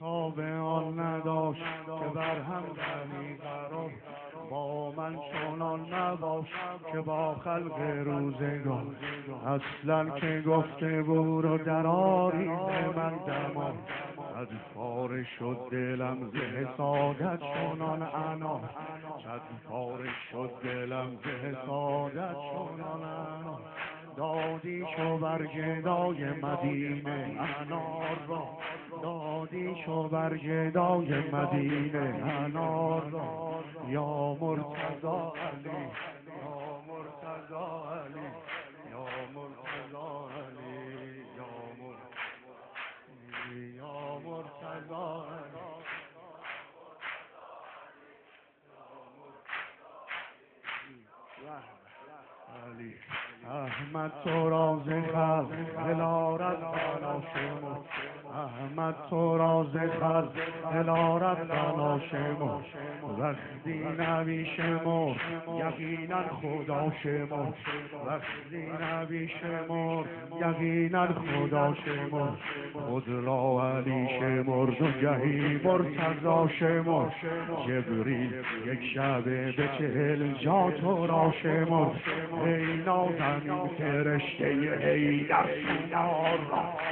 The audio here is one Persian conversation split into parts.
تا به آن نداشت که بر هم زنی قرار. با من چنان نباش که با خلق روزگار. اصلا که گفته بود در من دما از پاره شد دلم ز حسادت چنان انا از پاره شد دلم ز حسادت چنان انا دادی شو بر گدای مدینه انار را. شو بر گدای مدینه انار را. یا مرتضا علی یا مرتضا علی یا مرتضا علی یا مرتضا یا مرتضا علی. علی احمد تو را ز خلق هلارت بنا شمر احمد تو را ز خلق هلارت بنا شمر وقتی نبی شمر یقینا خدا شمر وقتی نبی شمر یقینا خدا شمر خود را علی شمرد و گهی مرتضا شمر جبریل یک شبه به چهل جا تو را شمر ای نازنین فرشته ای در شمار را.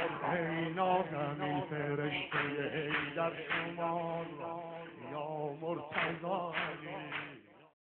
ای نازنین فرشته ای در شمار را یا مرتضا